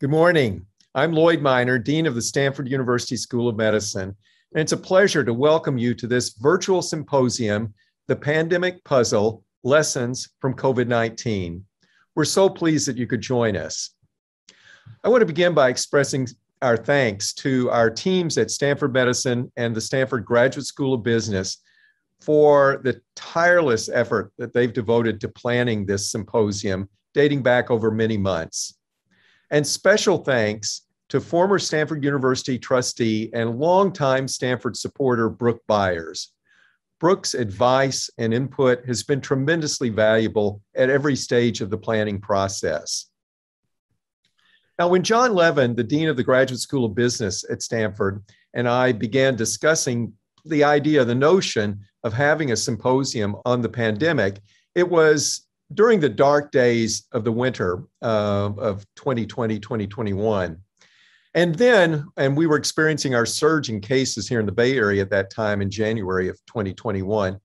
Good morning. I'm Lloyd Minor, Dean of the Stanford University School of Medicine, and it's a pleasure to welcome you to this virtual symposium, The Pandemic Puzzle Lessons from COVID 19. We're so pleased that you could join us. I want to begin by expressing our thanks to our teams at Stanford Medicine and the Stanford Graduate School of Business for the tireless effort that they've devoted to planning this symposium dating back over many months. And special thanks to former Stanford University trustee and longtime Stanford supporter Brook Byers. Brook's advice and input has been tremendously valuable at every stage of the planning process. Now, when John Levin, the Dean of the Graduate School of Business at Stanford, and I began discussing the idea, the notion of having a symposium on the pandemic, it was during the dark days of the winter uh, of 2020, 2021. And then, and we were experiencing our surge in cases here in the Bay Area at that time in January of 2021.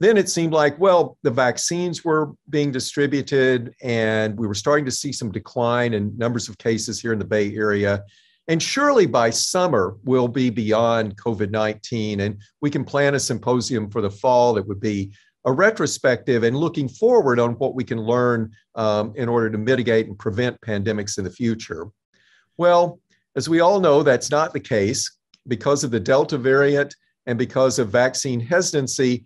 Then it seemed like, well, the vaccines were being distributed and we were starting to see some decline in numbers of cases here in the Bay Area. And surely by summer, we'll be beyond COVID 19 and we can plan a symposium for the fall that would be a retrospective and looking forward on what we can learn um, in order to mitigate and prevent pandemics in the future. Well, as we all know, that's not the case because of the Delta variant and because of vaccine hesitancy.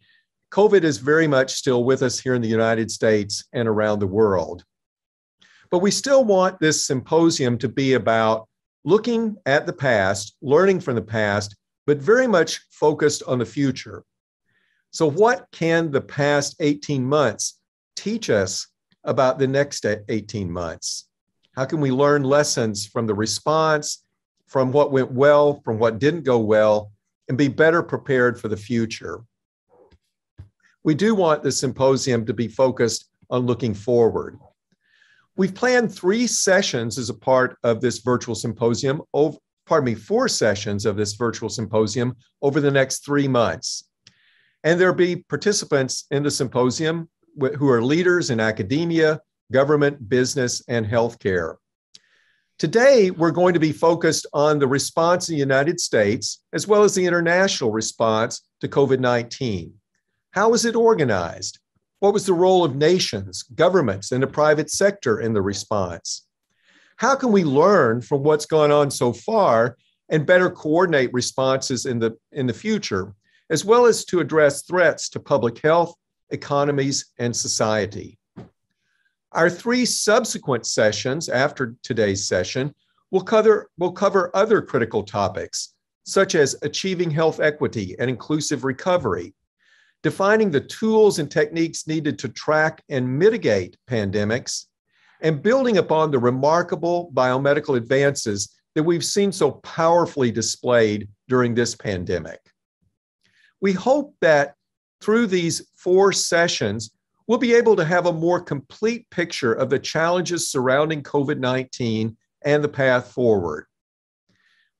COVID is very much still with us here in the United States and around the world. But we still want this symposium to be about looking at the past, learning from the past, but very much focused on the future. So, what can the past 18 months teach us about the next 18 months? How can we learn lessons from the response, from what went well, from what didn't go well, and be better prepared for the future? We do want the symposium to be focused on looking forward. We've planned three sessions as a part of this virtual symposium, over, pardon me, four sessions of this virtual symposium over the next three months. And there'll be participants in the symposium who are leaders in academia, government, business, and healthcare. Today, we're going to be focused on the response in the United States as well as the international response to COVID 19. How was it organized? What was the role of nations, governments, and the private sector in the response? How can we learn from what's gone on so far and better coordinate responses in the, in the future as well as to address threats to public health, economies, and society. Our three subsequent sessions after today's session will cover, will cover other critical topics, such as achieving health equity and inclusive recovery, defining the tools and techniques needed to track and mitigate pandemics, and building upon the remarkable biomedical advances that we've seen so powerfully displayed during this pandemic. We hope that through these four sessions, we'll be able to have a more complete picture of the challenges surrounding COVID 19 and the path forward.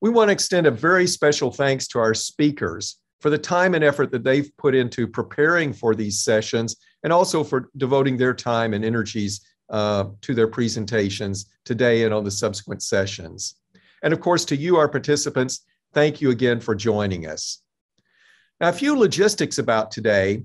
We want to extend a very special thanks to our speakers for the time and effort that they've put into preparing for these sessions and also for devoting their time and energies uh, to their presentations today and on the subsequent sessions. And of course, to you, our participants, thank you again for joining us. Now, a few logistics about today.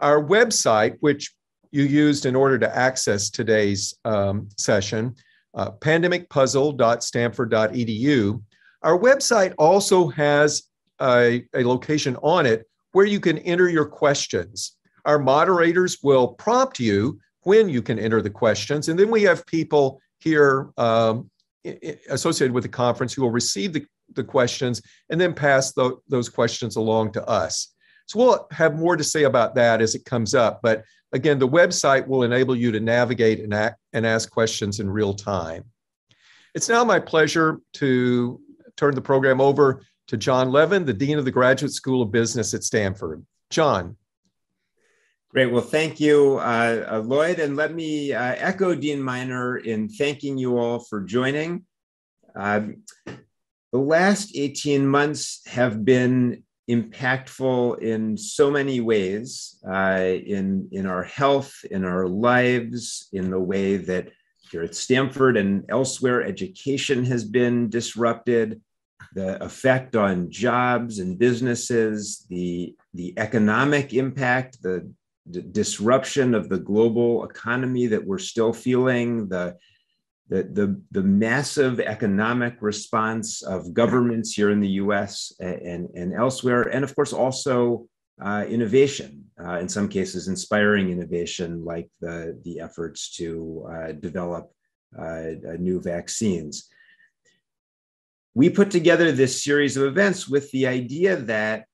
Our website, which you used in order to access today's um, session, uh, pandemicpuzzle.stanford.edu, our website also has a, a location on it where you can enter your questions. Our moderators will prompt you when you can enter the questions, and then we have people here um, associated with the conference who will receive the the questions and then pass the, those questions along to us. So we'll have more to say about that as it comes up. But again, the website will enable you to navigate and, act, and ask questions in real time. It's now my pleasure to turn the program over to John Levin, the Dean of the Graduate School of Business at Stanford. John. Great. Well, thank you, uh, uh, Lloyd. And let me uh, echo Dean Minor in thanking you all for joining. Um, the last 18 months have been impactful in so many ways uh, in, in our health, in our lives, in the way that here at Stanford and elsewhere, education has been disrupted. The effect on jobs and businesses, the, the economic impact, the, the disruption of the global economy that we're still feeling, the, the, the, the massive economic response of governments here in the US and, and elsewhere, and of course also uh, innovation, uh, in some cases inspiring innovation like the, the efforts to uh, develop uh, new vaccines. We put together this series of events with the idea that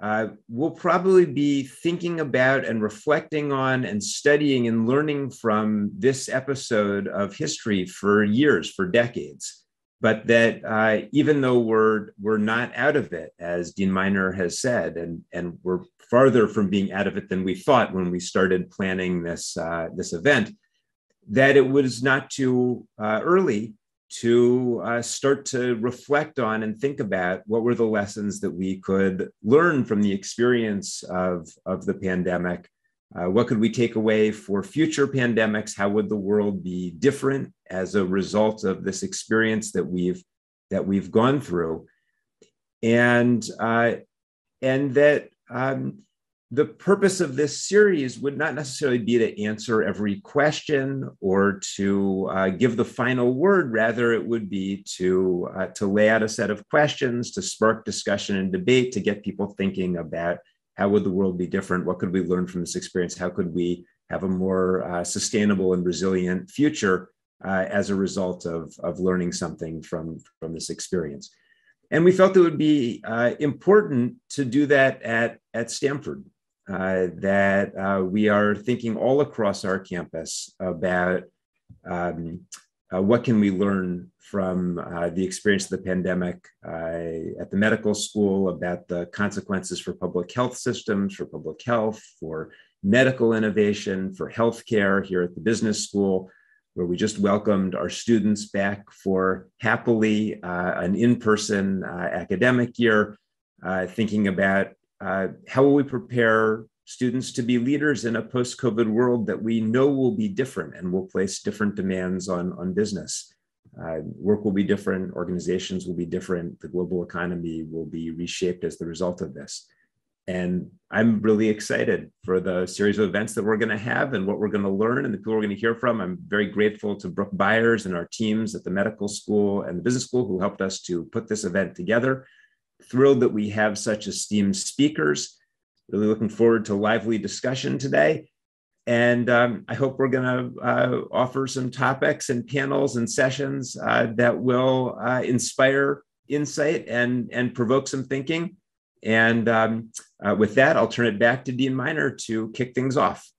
uh, we'll probably be thinking about and reflecting on and studying and learning from this episode of history for years, for decades. But that uh, even though we're we're not out of it, as Dean Minor has said, and and we're farther from being out of it than we thought when we started planning this uh, this event, that it was not too uh, early to uh, start to reflect on and think about what were the lessons that we could learn from the experience of, of the pandemic. Uh, what could we take away for future pandemics? How would the world be different as a result of this experience that we've that we've gone through? And uh, and that um, the purpose of this series would not necessarily be to answer every question or to uh, give the final word. Rather, it would be to, uh, to lay out a set of questions, to spark discussion and debate, to get people thinking about how would the world be different? What could we learn from this experience? How could we have a more uh, sustainable and resilient future uh, as a result of, of learning something from, from this experience? And we felt it would be uh, important to do that at, at Stanford. Uh, that uh, we are thinking all across our campus about um, uh, what can we learn from uh, the experience of the pandemic uh, at the medical school about the consequences for public health systems, for public health, for medical innovation, for healthcare here at the business school, where we just welcomed our students back for happily an in-person academic year, thinking about uh, how will we prepare students to be leaders in a post-COVID world that we know will be different and will place different demands on, on business? Uh, work will be different, organizations will be different, the global economy will be reshaped as the result of this. And I'm really excited for the series of events that we're going to have and what we're going to learn and the people we're going to hear from. I'm very grateful to Brook Byers and our teams at the medical school and the business school who helped us to put this event together thrilled that we have such esteemed speakers. Really looking forward to lively discussion today. And um, I hope we're going to uh, offer some topics and panels and sessions uh, that will uh, inspire insight and, and provoke some thinking. And um, uh, with that, I'll turn it back to Dean Minor to kick things off.